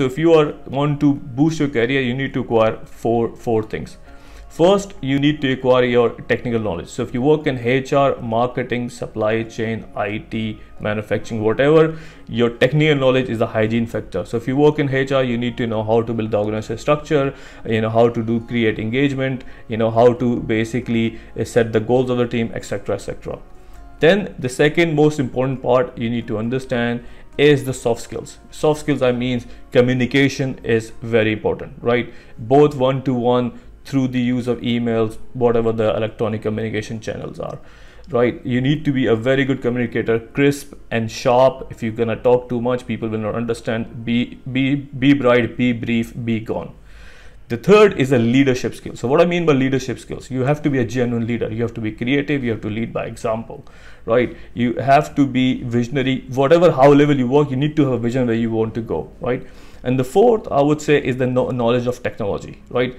so if you are want to boost your career you need to acquire four four things First, you need to acquire your technical knowledge. So if you work in HR, marketing, supply chain, IT, manufacturing, whatever, your technical knowledge is a hygiene factor. So if you work in HR, you need to know how to build the organizational structure, you know, how to do create engagement, you know, how to basically uh, set the goals of the team, etc. etc. Then the second most important part you need to understand is the soft skills. Soft skills i mean communication is very important right? Both one to one through the use of emails whatever the electronic communication channels are right? You need to be a very good communicator crisp and sharp. If you're gonna talk too much people will not understand. Be be be bright be brief be gone the third is a leadership skill. So what i mean by leadership skills you have to be a genuine leader. You have to be creative. You have to lead by example right? You have to be visionary. Whatever how level you work you need to have a vision where you want to go right? And the fourth i would say is the knowledge of technology right